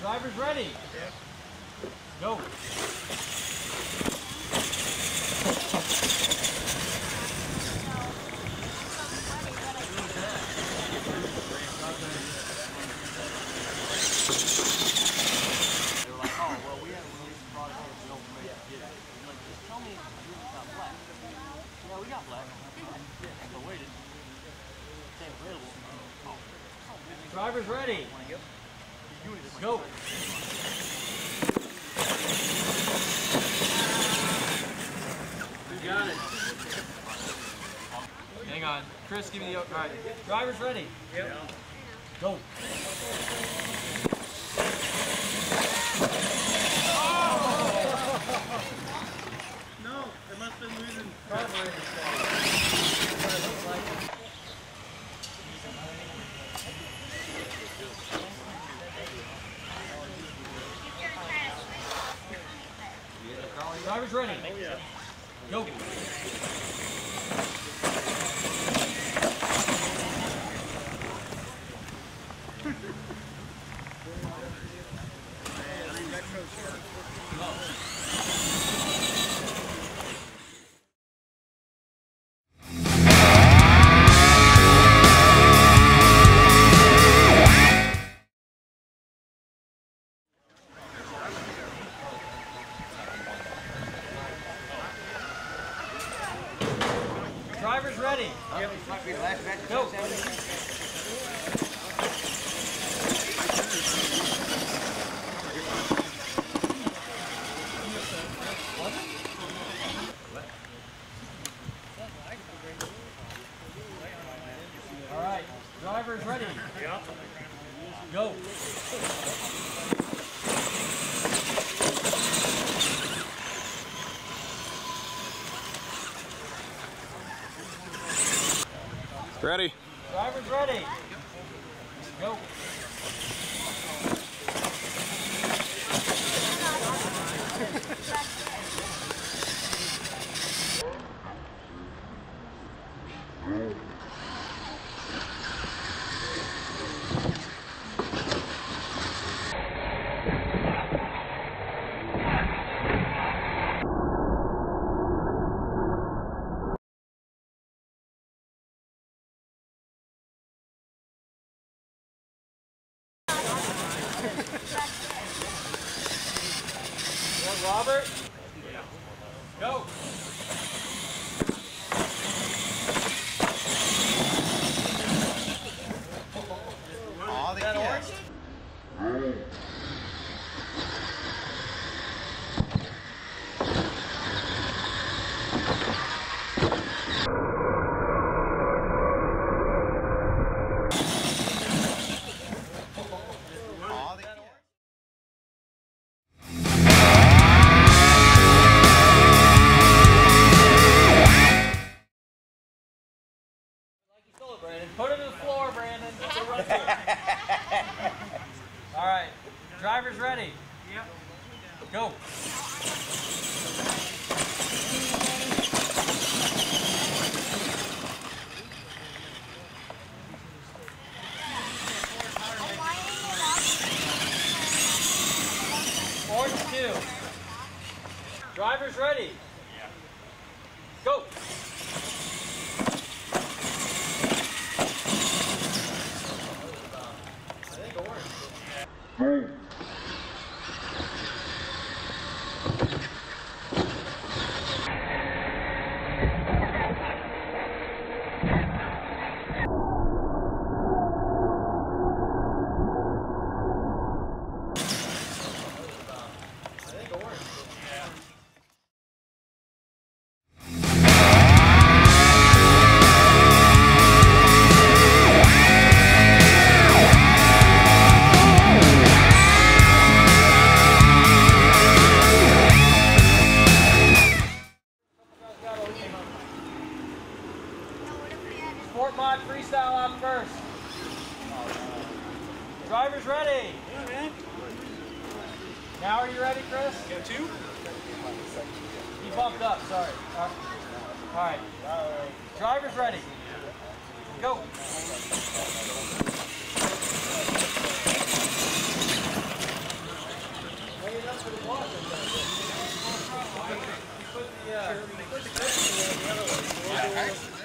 Drivers ready. Go. They were like, oh, well, we haven't released the product yet, no information to get it. I'm like, just tell me if you got black. Yeah, we got black. So waited. Saying available. Oh, Drivers ready. Go. You got it. Hang on. Chris, give me the. All right. Drivers ready. Yep. Go. No, it must have been losing. Drivers ready. Go. Drivers ready. Go. Drivers ready. Go. Ready. Drivers ready. Ready. Yep. Go. Drivers ready. Go. Now are you ready, Chris? Got two? You bumped up, sorry. All right. Drivers ready. Go. All right. Drivers ready. Go.